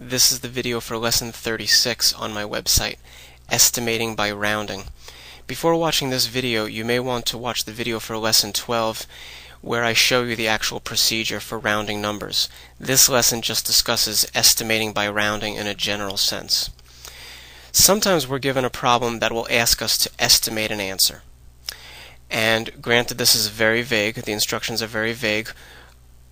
This is the video for lesson 36 on my website, Estimating by Rounding. Before watching this video, you may want to watch the video for lesson 12 where I show you the actual procedure for rounding numbers. This lesson just discusses estimating by rounding in a general sense. Sometimes we're given a problem that will ask us to estimate an answer. And granted this is very vague, the instructions are very vague,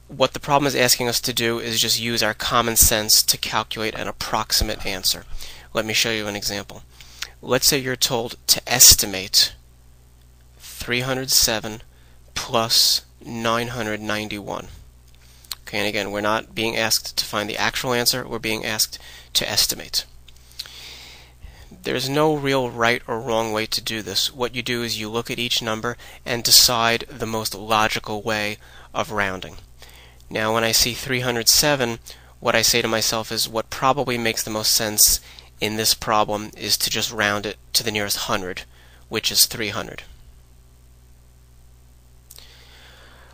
what the problem is asking us to do is just use our common sense to calculate an approximate answer. Let me show you an example. Let's say you're told to estimate 307 plus 991. Okay, and again, we're not being asked to find the actual answer, we're being asked to estimate. There's no real right or wrong way to do this. What you do is you look at each number and decide the most logical way of rounding. Now when I see 307, what I say to myself is what probably makes the most sense in this problem is to just round it to the nearest hundred, which is 300.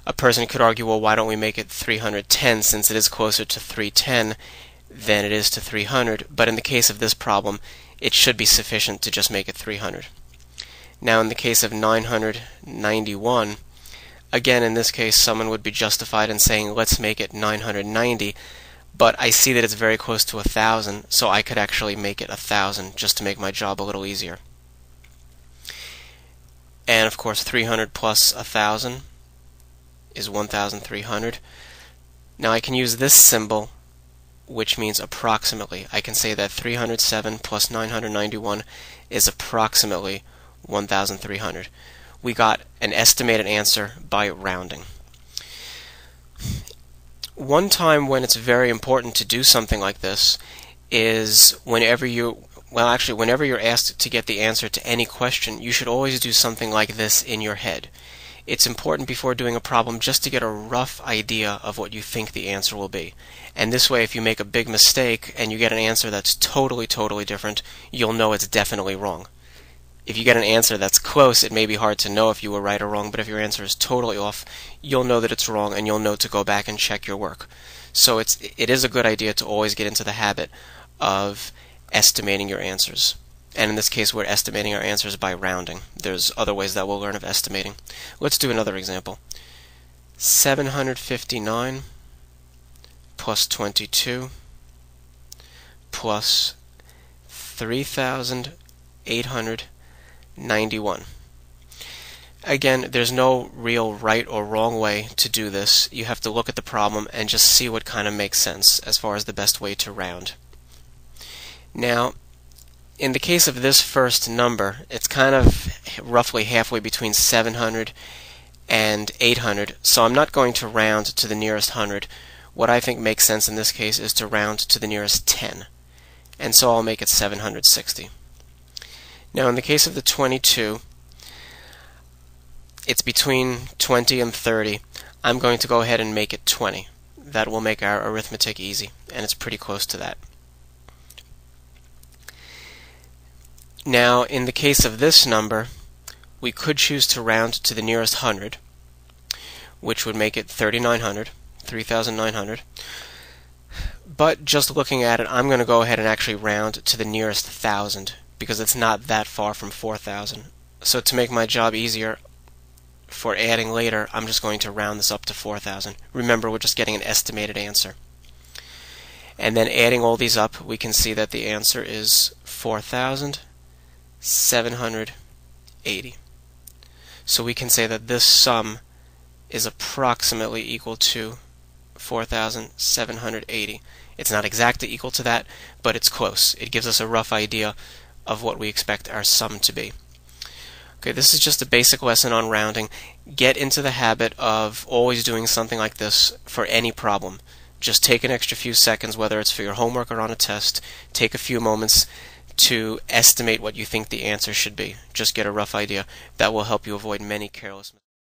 A person could argue, well, why don't we make it 310 since it is closer to 310 than it is to 300, but in the case of this problem, it should be sufficient to just make it 300. Now in the case of 991, Again, in this case, someone would be justified in saying, let's make it 990, but I see that it's very close to 1,000, so I could actually make it 1,000 just to make my job a little easier. And of course, 300 plus 1,000 is 1,300. Now I can use this symbol, which means approximately. I can say that 307 plus 991 is approximately 1,300 we got an estimated answer by rounding. One time when it's very important to do something like this is whenever you well actually whenever you're asked to get the answer to any question you should always do something like this in your head. It's important before doing a problem just to get a rough idea of what you think the answer will be. And this way if you make a big mistake and you get an answer that's totally totally different, you'll know it's definitely wrong if you get an answer that's close, it may be hard to know if you were right or wrong, but if your answer is totally off, you'll know that it's wrong and you'll know to go back and check your work. So it's it is a good idea to always get into the habit of estimating your answers. And in this case, we're estimating our answers by rounding. There's other ways that we'll learn of estimating. Let's do another example. 759 plus 22 plus 3,800 91. Again, there's no real right or wrong way to do this. You have to look at the problem and just see what kind of makes sense as far as the best way to round. Now, in the case of this first number, it's kind of roughly halfway between 700 and 800, so I'm not going to round to the nearest hundred. What I think makes sense in this case is to round to the nearest 10, and so I'll make it 760. Now in the case of the 22, it's between 20 and 30. I'm going to go ahead and make it 20. That will make our arithmetic easy, and it's pretty close to that. Now, in the case of this number, we could choose to round to the nearest hundred, which would make it 3,900, 3,900. But just looking at it, I'm going to go ahead and actually round to the nearest thousand, because it's not that far from 4,000. So to make my job easier for adding later, I'm just going to round this up to 4,000. Remember, we're just getting an estimated answer. And then adding all these up, we can see that the answer is 4,780. So we can say that this sum is approximately equal to 4,780. It's not exactly equal to that, but it's close. It gives us a rough idea of what we expect our sum to be. Okay, this is just a basic lesson on rounding. Get into the habit of always doing something like this for any problem. Just take an extra few seconds, whether it's for your homework or on a test. Take a few moments to estimate what you think the answer should be. Just get a rough idea. That will help you avoid many careless mistakes.